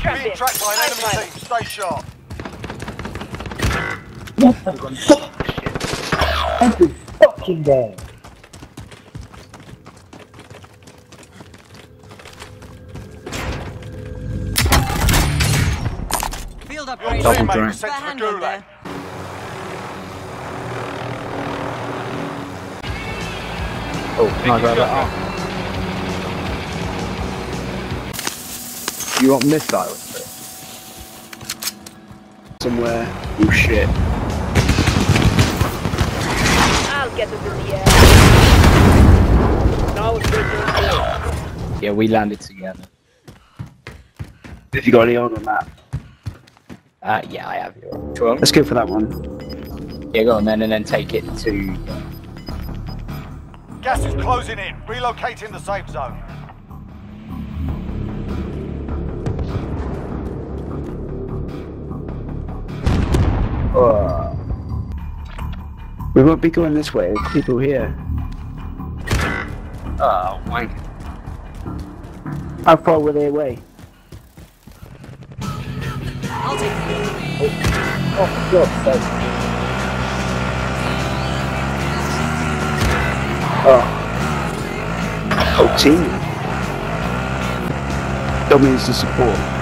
Being Being tracked by an enemy team. Stay sharp. What the fuck? Every fucking day. Field Your upgrade. Double teammate drink. was sent to the handgun gulag. there. Oh, can I grab that You want missiles? Somewhere. Oh shit. I'll get us in the air. Now it's ready Yeah, we landed together. Have you got any on the map? Uh, yeah, I have. Sure. Let's go for that one. Yeah, go on then, and then take it to. Gas is closing in. Relocating the safe zone. Oh. We won't be going this way. There's people here. Oh, wank. How far were they away? I'll take the oh, lead. Oh, for God's sake. Oh. Oh, team. That means the support.